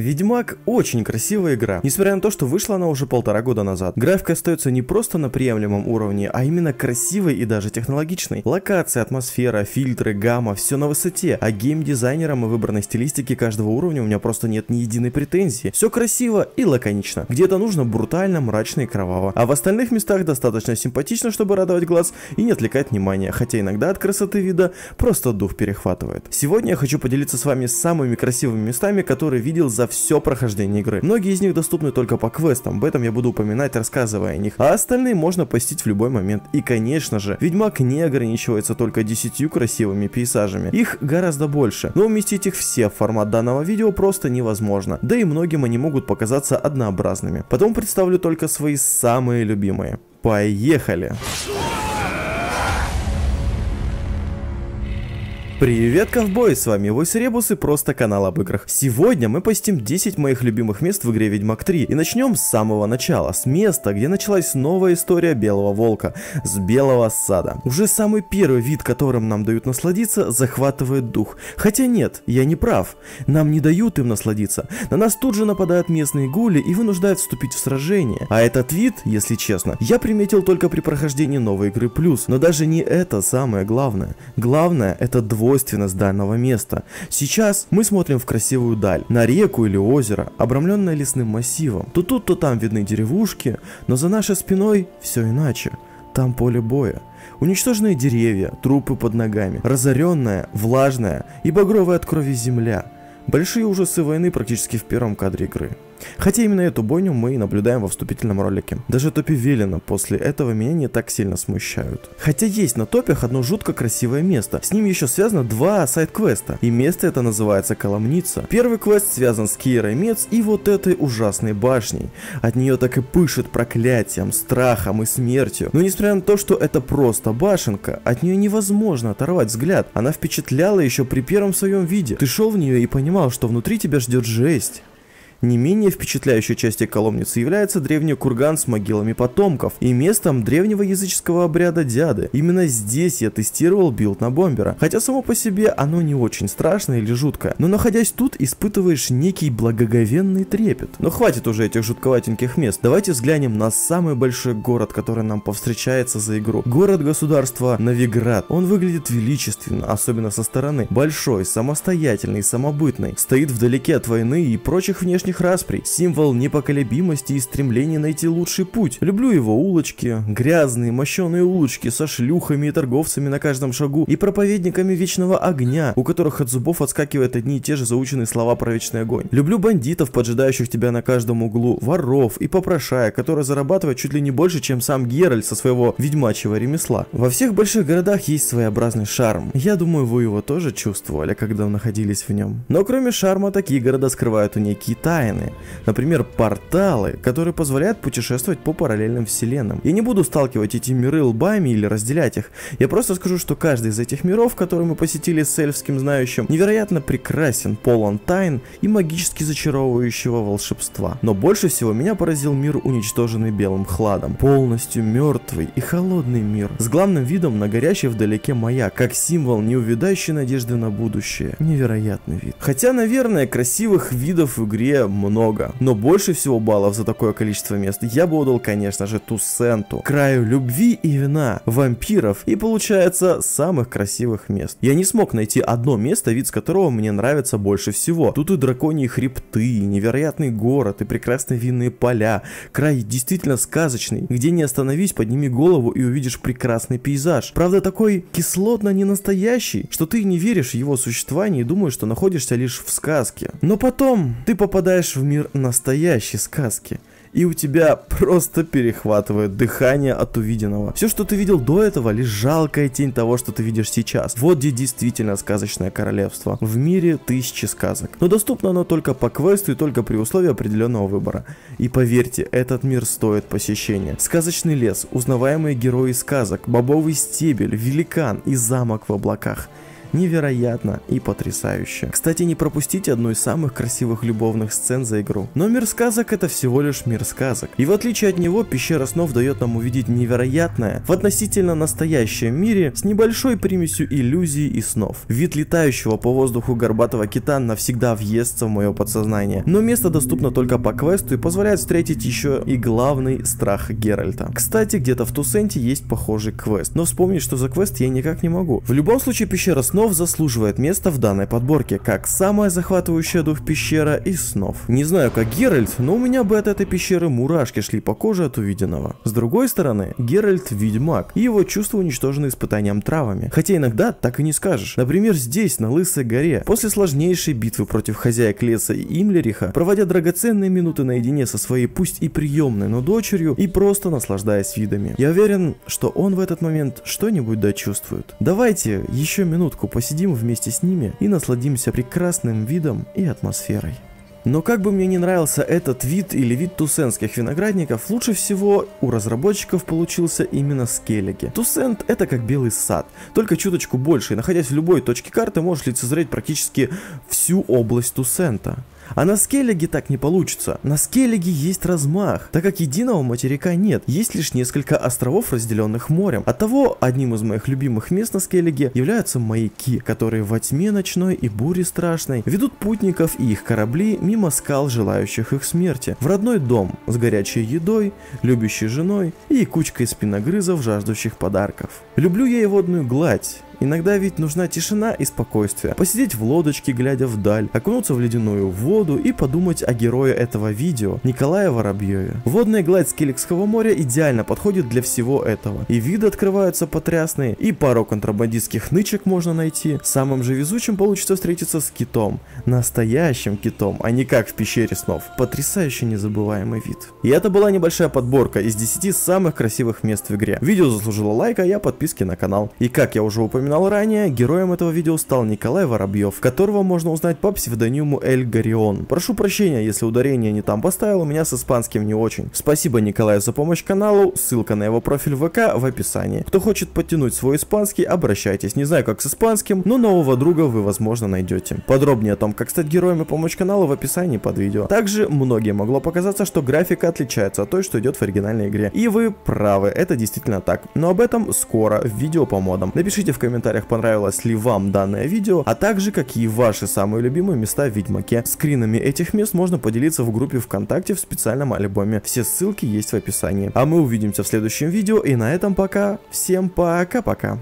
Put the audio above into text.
Ведьмак очень красивая игра. Несмотря на то, что вышла она уже полтора года назад. Графика остается не просто на приемлемом уровне, а именно красивой и даже технологичной. Локация, атмосфера, фильтры, гамма, все на высоте. А геймдизайнерам и выбранной стилистике каждого уровня у меня просто нет ни единой претензии. Все красиво и лаконично. Где-то нужно брутально, мрачно и кроваво. А в остальных местах достаточно симпатично, чтобы радовать глаз и не отвлекать внимание. Хотя иногда от красоты вида просто дух перехватывает. Сегодня я хочу поделиться с вами самыми красивыми местами, которые видел за все прохождение игры. Многие из них доступны только по квестам, об этом я буду упоминать, рассказывая о них, а остальные можно посетить в любой момент. И конечно же, Ведьмак не ограничивается только 10 красивыми пейзажами, их гораздо больше, но уместить их все в формат данного видео просто невозможно, да и многим они могут показаться однообразными. Потом представлю только свои самые любимые. Поехали! Привет, ковбой, с вами Войс Ребус и просто канал об играх. Сегодня мы посетим 10 моих любимых мест в игре Ведьмак 3 и начнем с самого начала, с места, где началась новая история Белого Волка, с Белого Сада. Уже самый первый вид, которым нам дают насладиться, захватывает дух. Хотя нет, я не прав, нам не дают им насладиться. На нас тут же нападают местные гули и вынуждают вступить в сражение. А этот вид, если честно, я приметил только при прохождении новой игры Плюс. Но даже не это самое главное. Главное это двое свойственность данного места. Сейчас мы смотрим в красивую даль, на реку или озеро, обрамленное лесным массивом. То тут, то там видны деревушки, но за нашей спиной все иначе. Там поле боя. Уничтоженные деревья, трупы под ногами, разоренная, влажная и багровая от крови земля. Большие ужасы войны практически в первом кадре игры. Хотя именно эту бойню мы и наблюдаем во вступительном ролике. Даже топи Велина после этого меня не так сильно смущают. Хотя есть на топях одно жутко красивое место. С ним еще связано два сайт-квеста. И место это называется Коломница. Первый квест связан с Кирой Мец и вот этой ужасной башней. От нее так и пышет проклятием, страхом и смертью. Но несмотря на то, что это просто башенка, от нее невозможно оторвать взгляд. Она впечатляла еще при первом своем виде. Ты шел в нее и понимал, что внутри тебя ждет жесть. Не менее впечатляющей частью Коломницы является древний курган с могилами потомков и местом древнего языческого обряда Дзяды. Именно здесь я тестировал билд на бомбера, хотя само по себе оно не очень страшное или жуткое, но находясь тут испытываешь некий благоговенный трепет. Но хватит уже этих жутковатеньких мест, давайте взглянем на самый большой город, который нам повстречается за игру. Город-государства Новиград. Он выглядит величественно, особенно со стороны. Большой, самостоятельный, самобытный, стоит вдалеке от войны и прочих внешних внешних расприй, символ непоколебимости и стремления найти лучший путь. Люблю его улочки, грязные, мощеные улочки со шлюхами и торговцами на каждом шагу и проповедниками вечного огня, у которых от зубов отскакивают одни и те же заученные слова про вечный огонь. Люблю бандитов, поджидающих тебя на каждом углу, воров и попрошая, которые зарабатывают чуть ли не больше, чем сам Геральт со своего ведьмачьего ремесла. Во всех больших городах есть своеобразный шарм. Я думаю, вы его тоже чувствовали, когда находились в нем. Но кроме шарма, такие города скрывают у некие тайны тайны. Например, порталы, которые позволяют путешествовать по параллельным вселенным. Я не буду сталкивать эти миры лбами или разделять их. Я просто скажу, что каждый из этих миров, который мы посетили с эльфским знающим, невероятно прекрасен, полон тайн и магически зачаровывающего волшебства. Но больше всего меня поразил мир, уничтоженный белым хладом. Полностью мертвый и холодный мир. С главным видом на горящий вдалеке маяк, как символ неувидающей надежды на будущее. Невероятный вид. Хотя, наверное, красивых видов в игре много. Но больше всего баллов за такое количество мест я бы отдал, конечно же, Туссенту. Краю любви и вина, вампиров и, получается, самых красивых мест. Я не смог найти одно место, вид с которого мне нравится больше всего. Тут и драконьи хребты, и невероятный город, и прекрасные винные поля. Край действительно сказочный. Где не остановись, подними голову и увидишь прекрасный пейзаж. Правда, такой кислотно не настоящий, что ты не веришь в его существование и думаешь, что находишься лишь в сказке. Но потом ты попадаешь попадаешь в мир настоящей сказки и у тебя просто перехватывает дыхание от увиденного. Все, что ты видел до этого, лишь жалкая тень того, что ты видишь сейчас. Вот где действительно сказочное королевство. В мире тысячи сказок. Но доступно оно только по квесту и только при условии определенного выбора. И поверьте, этот мир стоит посещения. Сказочный лес, узнаваемые герои сказок, бобовый стебель, великан и замок в облаках. Невероятно и потрясающе. Кстати, не пропустите одну из самых красивых любовных сцен за игру. Но мир сказок это всего лишь мир сказок. И в отличие от него, пещера снов дает нам увидеть невероятное в относительно настоящем мире с небольшой примесью иллюзий и снов. Вид летающего по воздуху горбатого кита навсегда въестся в мое подсознание. Но место доступно только по квесту и позволяет встретить еще и главный страх Геральта. Кстати, где-то в Тусенте есть похожий квест, но вспомнить, что за квест я никак не могу. В любом случае, пещера снов заслуживает места в данной подборке, как самая захватывающая дух пещера из снов. Не знаю, как Геральт, но у меня бы от этой пещеры мурашки шли по коже от увиденного. С другой стороны, Геральт ведьмак, и его чувства уничтожены испытанием травами. Хотя иногда так и не скажешь. Например, здесь, на Лысой горе, после сложнейшей битвы против хозяек леса и Имлериха, проводя драгоценные минуты наедине со своей пусть и приемной, но дочерью, и просто наслаждаясь видами. Я уверен, что он в этот момент что-нибудь дочувствует. Давайте еще минутку посидим вместе с ними и насладимся прекрасным видом и атмосферой. Но как бы мне не нравился этот вид или вид тусенских виноградников, лучше всего у разработчиков получился именно скеллиги. Тусент это как белый сад, только чуточку больше, и находясь в любой точке карты можешь лицезреть практически всю область Тусента. А на Скеллиге так не получится. На Скеллиге есть размах, так как единого материка нет, есть лишь несколько островов, разделенных морем. Оттого одним из моих любимых мест на Скеллиге являются маяки, которые во тьме ночной и буре страшной ведут путников и их корабли мимо скал, желающих их смерти, в родной дом с горячей едой, любящей женой и кучкой спиногрызов, жаждущих подарков. Люблю я и водную гладь, Иногда ведь нужна тишина и спокойствие. Посидеть в лодочке, глядя вдаль, окунуться в ледяную воду и подумать о герое этого видео, Николае Воробьеве. Водная гладь Скелликского моря идеально подходит для всего этого. И виды открываются потрясные, и пару контрабандистских нычек можно найти. Самым же везучим получится встретиться с китом. Настоящим китом, а не как в пещере снов. Потрясающе незабываемый вид. И это была небольшая подборка из 10 самых красивых мест в игре. Видео заслужило лайка, я подписки на канал. И как я уже упоминал, упоминал ранее, героем этого видео стал Николай Воробьев, которого можно узнать по псевдониму Эль Гарион. Прошу прощения, если ударение не там поставил, у меня с испанским не очень. Спасибо Николаю за помощь каналу, ссылка на его профиль ВК в описании. Кто хочет подтянуть свой испанский, обращайтесь. Не знаю как с испанским, но нового друга вы возможно найдете. Подробнее о том, как стать героем и помочь каналу в описании под видео. Также многим могло показаться, что графика отличается от той, что идет в оригинальной игре. И вы правы, это действительно так. Но об этом скоро в видео по модам. Напишите в комментариях комментариях, понравилось ли вам данное видео, а также какие ваши самые любимые места в Ведьмаке. Скринами этих мест можно поделиться в группе ВКонтакте в специальном альбоме. Все ссылки есть в описании. А мы увидимся в следующем видео и на этом пока. Всем пока-пока.